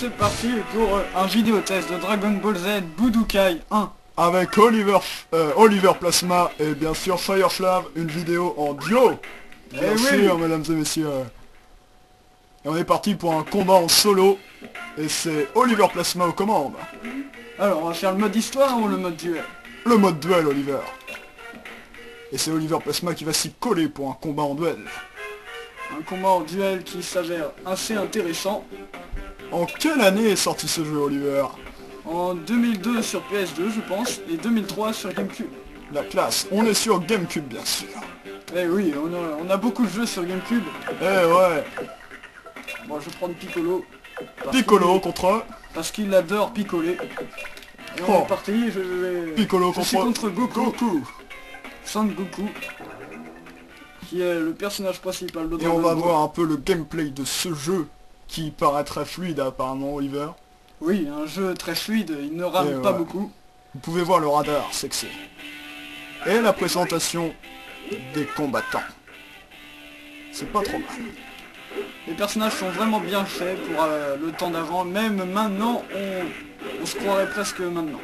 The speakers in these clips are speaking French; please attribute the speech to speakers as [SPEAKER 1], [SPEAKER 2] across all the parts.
[SPEAKER 1] c'est parti pour euh, un vidéo test de Dragon Ball Z Budokai 1.
[SPEAKER 2] Avec Oliver, euh, Oliver Plasma et bien sûr Fireflav, une vidéo en duo. Bien
[SPEAKER 1] Eh oui.
[SPEAKER 2] sûr, mesdames et messieurs. Et on est parti pour un combat en solo. Et c'est Oliver Plasma aux commandes.
[SPEAKER 1] Alors, on va faire le mode histoire ou le mode duel?
[SPEAKER 2] Le mode duel, Oliver. Et c'est Oliver Plasma qui va s'y coller pour un combat en duel.
[SPEAKER 1] Un combat en duel qui s'avère assez intéressant.
[SPEAKER 2] En quelle année est sorti ce jeu, Oliver
[SPEAKER 1] En 2002 sur PS2, je pense, et 2003 sur GameCube.
[SPEAKER 2] La classe. On est sur GameCube, bien sûr.
[SPEAKER 1] Eh oui, on a, on a beaucoup de jeux sur GameCube.
[SPEAKER 2] Eh ouais.
[SPEAKER 1] Bon, je vais prendre Piccolo.
[SPEAKER 2] Piccolo
[SPEAKER 1] qu'il-
[SPEAKER 2] contre
[SPEAKER 1] Parce qu'il adore picoler. Et on
[SPEAKER 2] Oh.
[SPEAKER 1] est parti, je vais...
[SPEAKER 2] Piccolo
[SPEAKER 1] je suis
[SPEAKER 2] contre
[SPEAKER 1] contre Goku.
[SPEAKER 2] Goku.
[SPEAKER 1] Son Goku. Qui est le personnage principal de
[SPEAKER 2] Et on va voir un peu le gameplay de ce jeu qui paraît très fluide apparemment Oliver.
[SPEAKER 1] Oui, un jeu très fluide, il ne rame
[SPEAKER 2] Et
[SPEAKER 1] pas
[SPEAKER 2] ouais.
[SPEAKER 1] beaucoup.
[SPEAKER 2] Vous pouvez voir le radar sexy. Et la présentation des combattants. C'est pas trop mal.
[SPEAKER 1] Les personnages sont vraiment bien faits pour euh, le temps d'avant. Même maintenant, on, on se croirait presque maintenant.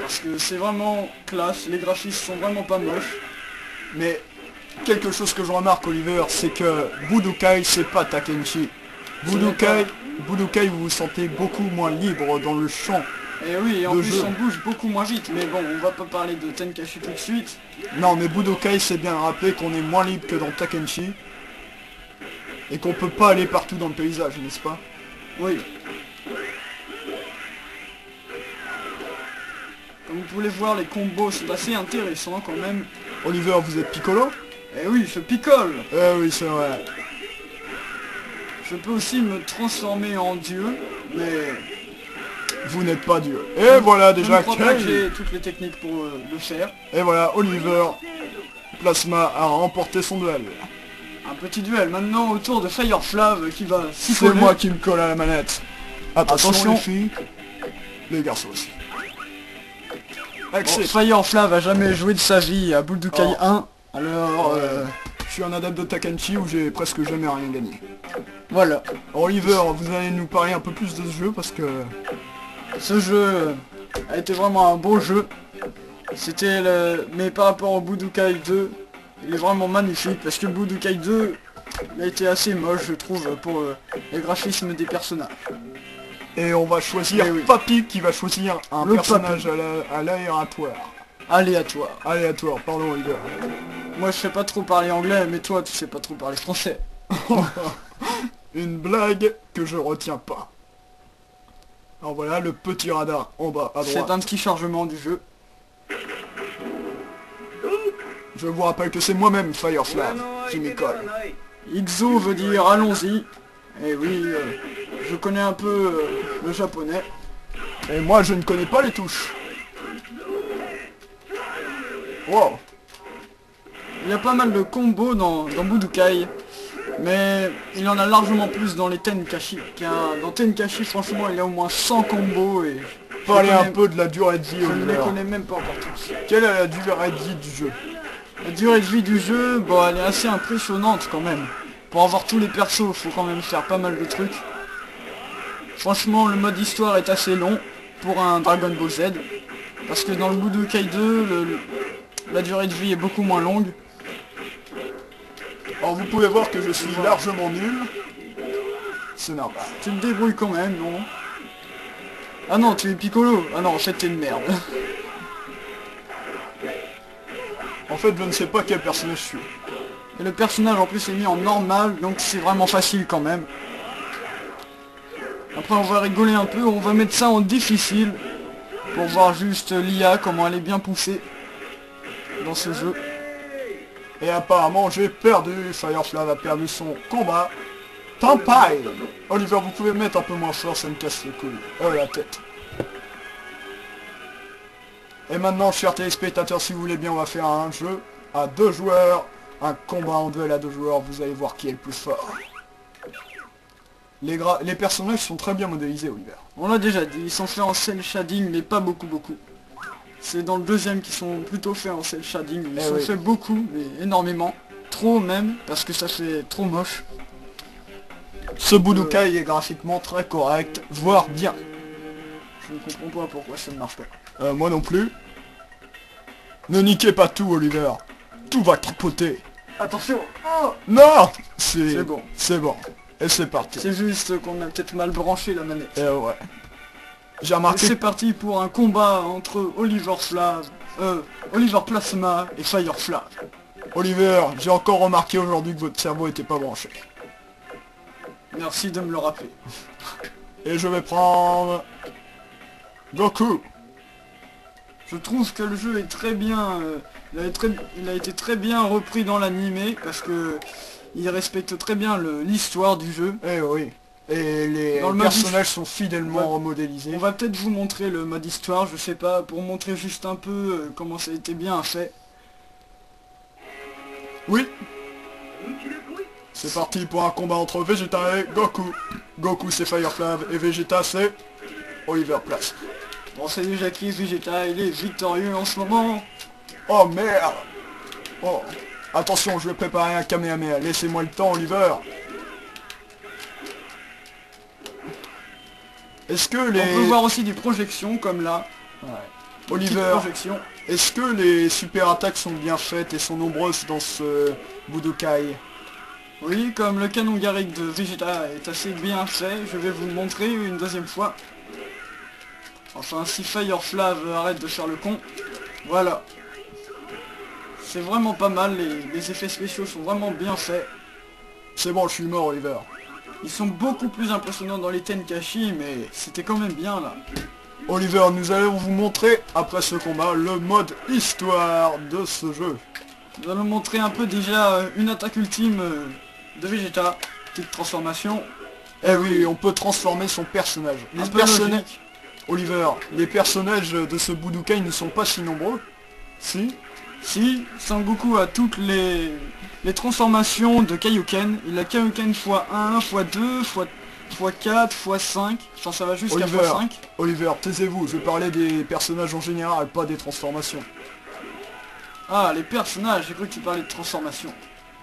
[SPEAKER 1] Parce que c'est vraiment classe, les graphismes sont vraiment pas moches.
[SPEAKER 2] Mais quelque chose que je remarque Oliver, c'est que Budokai c'est pas Takenchi. Budokai, Budokai vous vous sentez beaucoup moins libre dans le champ.
[SPEAKER 1] Et oui, et en plus
[SPEAKER 2] jeu.
[SPEAKER 1] on bouge beaucoup moins vite. Mais bon, on va pas parler de Tenkashi tout de suite.
[SPEAKER 2] Non mais Budokai c'est bien rappelé qu'on est moins libre que dans Takenchi. Et qu'on peut pas aller partout dans le paysage, n'est-ce pas?
[SPEAKER 1] Oui. Comme vous pouvez voir, les combos sont assez intéressants quand même.
[SPEAKER 2] Oliver, vous êtes Piccolo?
[SPEAKER 1] Et oui, je picole
[SPEAKER 2] Eh oui, c'est vrai.
[SPEAKER 1] Je peux aussi me transformer en dieu, mais
[SPEAKER 2] Vous n'êtes pas Dieu. Et voilà
[SPEAKER 1] je
[SPEAKER 2] déjà
[SPEAKER 1] crois
[SPEAKER 2] quel-
[SPEAKER 1] j'ai toutes les techniques pour euh, le faire.
[SPEAKER 2] Et voilà, Oliver Plasma a remporté son duel.
[SPEAKER 1] Un petit duel maintenant autour de Fireflav qui va
[SPEAKER 2] C'est moi qui me colle à la manette. Attention,
[SPEAKER 1] Attention.
[SPEAKER 2] les filles. Les garçons aussi.
[SPEAKER 1] Bon. Fireflav a jamais joué de sa vie à
[SPEAKER 2] Oh.
[SPEAKER 1] 1. Alors, euh,
[SPEAKER 2] Euh, je suis un adepte de Takenchi où j'ai presque jamais rien gagné.
[SPEAKER 1] voilà.
[SPEAKER 2] Oliver, vous allez nous parler un peu plus de ce jeu parce que...
[SPEAKER 1] Ce jeu a été vraiment un beau jeu. C'était le... Mais par rapport au Budokai 2, il est vraiment magnifique parce que Budokai 2 il a été assez moche je trouve pour euh, les graphismes des personnages.
[SPEAKER 2] Et on va choisir
[SPEAKER 1] Eh oui.
[SPEAKER 2] Papy qui va choisir un
[SPEAKER 1] Le
[SPEAKER 2] personnage à la- à l'aératoire.
[SPEAKER 1] Aléatoire.
[SPEAKER 2] Aléatoire, pardon Oliver.
[SPEAKER 1] Moi je sais pas trop parler anglais mais toi tu sais pas trop parler français.
[SPEAKER 2] Une blague que je retiens pas. Alors voilà le petit radar en bas à
[SPEAKER 1] C'est
[SPEAKER 2] droite.
[SPEAKER 1] un petit chargement du jeu.
[SPEAKER 2] Je vous rappelle que c'est moi-même Firefly qui m'y colle.
[SPEAKER 1] Ixo veut dire allons-y. Et oui, euh, je connais un peu euh, le japonais.
[SPEAKER 2] Et moi je ne connais pas les touches. Wow.
[SPEAKER 1] Il y a pas mal de combos dans, dans Budokai, mais il y en a largement plus dans les Tenkashi. Car dans Tenkashi, franchement, il y a au moins 100 combos et connais-
[SPEAKER 2] un peu de la durée de vie
[SPEAKER 1] je ne les connais même pas encore tous.
[SPEAKER 2] Quelle est la durée de vie du jeu?
[SPEAKER 1] La durée de vie du jeu, bon, elle est assez impressionnante quand même. Pour avoir tous les persos, faut quand même faire pas mal de trucs. Franchement, le mode histoire est assez long pour un Dragon Ball Z. Parce que dans le Budokai 2, le- le- la durée de vie est beaucoup moins longue.
[SPEAKER 2] Alors vous pouvez voir que je suis largement nul. C'est normal.
[SPEAKER 1] Tu te débrouilles quand même, non? Ah non, tu es Piccolo Ah non, en fait, t'es une merde.
[SPEAKER 2] En fait je ne sais pas quel personnage je suis.
[SPEAKER 1] Et le personnage en plus est mis en normal, donc c'est vraiment facile quand même. Après on va rigoler un peu, on va mettre ça en difficile. Pour voir juste l'IA, comment elle est bien poussée dans ce jeu.
[SPEAKER 2] Et apparemment j'ai perdu. Firefly a perdu son combat. Tampai Oliver vous pouvez mettre un peu moins fort, ça me casse les couilles. Oh la tête. Et maintenant chers téléspectateurs si vous voulez bien on va faire un jeu à deux joueurs. Un combat en duel à deux joueurs, vous allez voir qui est le plus fort. Les, les personnages sont très bien modélisés Oliver.
[SPEAKER 1] On l'a déjà dit, ils sont faits en cel shading, mais pas beaucoup beaucoup. C'est dans le deuxième qui sont plutôt faits en cel shading. Ils
[SPEAKER 2] Eh
[SPEAKER 1] sont
[SPEAKER 2] oui.
[SPEAKER 1] faits beaucoup, mais énormément. Trop même, parce que ça fait trop moche.
[SPEAKER 2] Ce Budokai est graphiquement très correct, voire bien.
[SPEAKER 1] Je ne comprends pas pourquoi ça ne marche pas.
[SPEAKER 2] Euh, moi non plus. Ne niquez pas tout, Oliver. Tout va capoter.
[SPEAKER 1] Attention Oh
[SPEAKER 2] Non C'est
[SPEAKER 1] bon.
[SPEAKER 2] C'est bon. Et c'est parti.
[SPEAKER 1] C'est juste qu'on a peut-être mal branché la manette.
[SPEAKER 2] Et ouais. J'ai
[SPEAKER 1] Et
[SPEAKER 2] remarqué...
[SPEAKER 1] c'est parti pour un combat entre Oliver Flav, euh, Oliver Plasma et Fire Flav.
[SPEAKER 2] Oliver, j'ai encore remarqué aujourd'hui que votre cerveau était pas branché.
[SPEAKER 1] Merci de me le rappeler.
[SPEAKER 2] Et je vais prendre... Goku.
[SPEAKER 1] Je trouve que le jeu est très bien, euh, il, a très- il a été très bien repris dans l'animé parce que il respecte très bien l'histoire du jeu.
[SPEAKER 2] Eh oui. Et les
[SPEAKER 1] Dans le mode
[SPEAKER 2] personnages sont fidèlement remodélisés.
[SPEAKER 1] On va peut-être vous montrer le mode histoire, je sais pas, pour montrer juste un peu euh, comment ça a été bien fait.
[SPEAKER 2] Oui. C'est parti pour un combat entre Vegeta et Goku. Goku c'est Fireflav et Vegeta c'est Oliver Place.
[SPEAKER 1] Bon c'est déjà Vegeta, il est victorieux en ce moment.
[SPEAKER 2] Oh merde Oh Attention, je vais préparer un Kamehameha. Laissez-moi le temps, Oliver. Est-ce que
[SPEAKER 1] On
[SPEAKER 2] les...
[SPEAKER 1] peut voir aussi des projections comme là.
[SPEAKER 2] Oliver,
[SPEAKER 1] Petites projections.
[SPEAKER 2] est-ce que les super attaques sont bien faites et sont nombreuses dans ce Budokai?
[SPEAKER 1] Oui, comme le canon Garrick de Vegeta est assez bien fait, je vais vous le montrer une deuxième fois. Enfin, si Fireflav arrête de faire le con. Voilà. C'est vraiment pas mal, les, les effets spéciaux sont vraiment bien faits.
[SPEAKER 2] C'est bon, je suis mort, Oliver.
[SPEAKER 1] Ils sont beaucoup plus impressionnants dans les Tenkashi, mais c'était quand même bien là.
[SPEAKER 2] Oliver, nous allons vous montrer, après ce combat, le mode histoire de ce jeu.
[SPEAKER 1] Nous allons montrer un peu déjà euh, une attaque ultime euh, de Vegeta. Petite transformation.
[SPEAKER 2] Eh oui, on peut transformer son personnage.
[SPEAKER 1] Un
[SPEAKER 2] Les personnages... Oliver, les personnages de ce Budokai ne sont pas si nombreux. Si
[SPEAKER 1] Si, Sangoku a toutes les, les transformations de Kaioken. Il a Kaioken x1, x2, x4, x5. Enfin ça va jusqu'à
[SPEAKER 2] Oliver.
[SPEAKER 1] x5.
[SPEAKER 2] Oliver, taisez-vous, je parlais des personnages en général, pas des transformations.
[SPEAKER 1] Ah, les personnages, j'ai cru que tu parlais de transformation.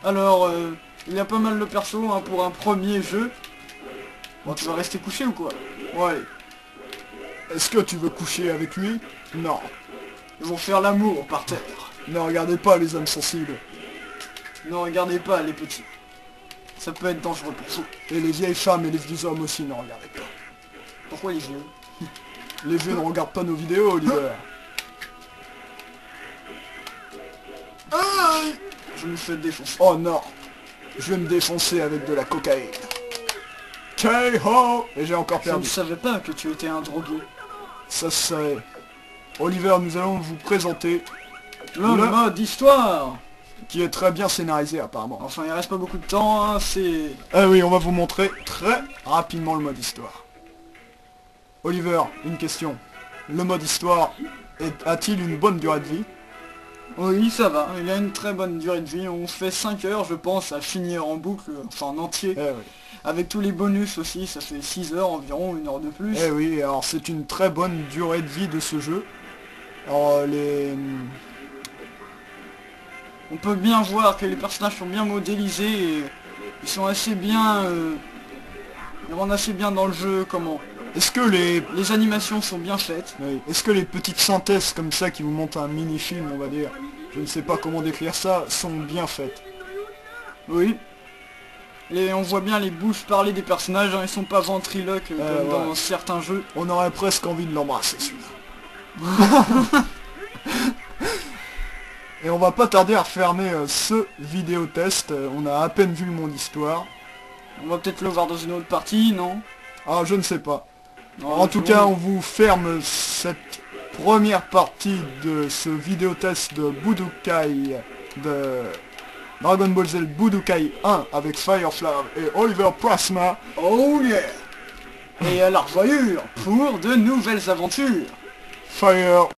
[SPEAKER 1] Alors, euh, il y a pas mal de persos hein, pour un premier jeu. Bon, tu vas rester couché ou quoi? Ouais,
[SPEAKER 2] Est-ce que tu veux coucher avec lui? Non.
[SPEAKER 1] ils vont faire l'amour par terre.
[SPEAKER 2] Ne regardez pas les hommes sensibles.
[SPEAKER 1] Ne regardez pas les petits. Ça peut être dangereux pour vous.
[SPEAKER 2] Et les vieilles femmes et les vieux hommes aussi, ne regardez pas.
[SPEAKER 1] Pourquoi les vieux?
[SPEAKER 2] Les vieux ne regardent pas nos vidéos, Oliver.
[SPEAKER 1] Je me fais défoncer.
[SPEAKER 2] Oh non Je vais me défoncer avec de la cocaïne. K.O. Et j'ai encore
[SPEAKER 1] Je ne
[SPEAKER 2] perdu.
[SPEAKER 1] savais pas que tu étais un drogué.
[SPEAKER 2] Ça c'est... Oliver, nous allons vous présenter,
[SPEAKER 1] Le
[SPEAKER 2] Le-
[SPEAKER 1] mode histoire
[SPEAKER 2] qui est très bien scénarisé apparemment.
[SPEAKER 1] Enfin, il reste pas beaucoup de temps, hein, c'est...
[SPEAKER 2] Ah oui, on va vous montrer très rapidement le mode histoire. Oliver, une question. Le mode histoire a-t-il une bonne durée de vie?
[SPEAKER 1] Oui, ça va, il a une très bonne durée de vie. On fait 5 heures, je pense, à finir en boucle, enfin en entier.
[SPEAKER 2] Eh oui.
[SPEAKER 1] Avec tous les bonus aussi, ça fait 6 heures environ, une heure de plus.
[SPEAKER 2] Eh oui, alors c'est une très bonne durée de vie de ce jeu. Alors les...
[SPEAKER 1] On peut bien voir que les personnages sont bien modélisés et ils sont assez bien... euh, Ils rendent assez bien dans le jeu, comment
[SPEAKER 2] Est-ce que les...
[SPEAKER 1] Les animations sont bien faites?
[SPEAKER 2] oui, Est-ce que les petites synthèses comme ça qui vous montrent un mini-film, on va dire, je ne sais pas comment décrire ça, sont bien faites?
[SPEAKER 1] Oui. Et on voit bien les bouches parler des personnages, hein, ils sont pas ventriloques euh,
[SPEAKER 2] Euh,
[SPEAKER 1] comme
[SPEAKER 2] ouais.
[SPEAKER 1] dans certains jeux.
[SPEAKER 2] On aurait presque envie de l'embrasser celui-là. Et on va pas tarder à refermer euh, ce vidéo test. Euh, on a à peine vu le monde histoire.
[SPEAKER 1] On va peut-être le voir dans une autre partie, non?
[SPEAKER 2] Ah, je ne sais pas.
[SPEAKER 1] Non,
[SPEAKER 2] en tout cas, on vous ferme cette première partie de ce vidéo test de Budokai de Dragon Ball Z Budokai 1 avec Fireflower et Oliver Prasma.
[SPEAKER 1] Oh yeah Et à la revoyure pour de nouvelles aventures
[SPEAKER 2] Fire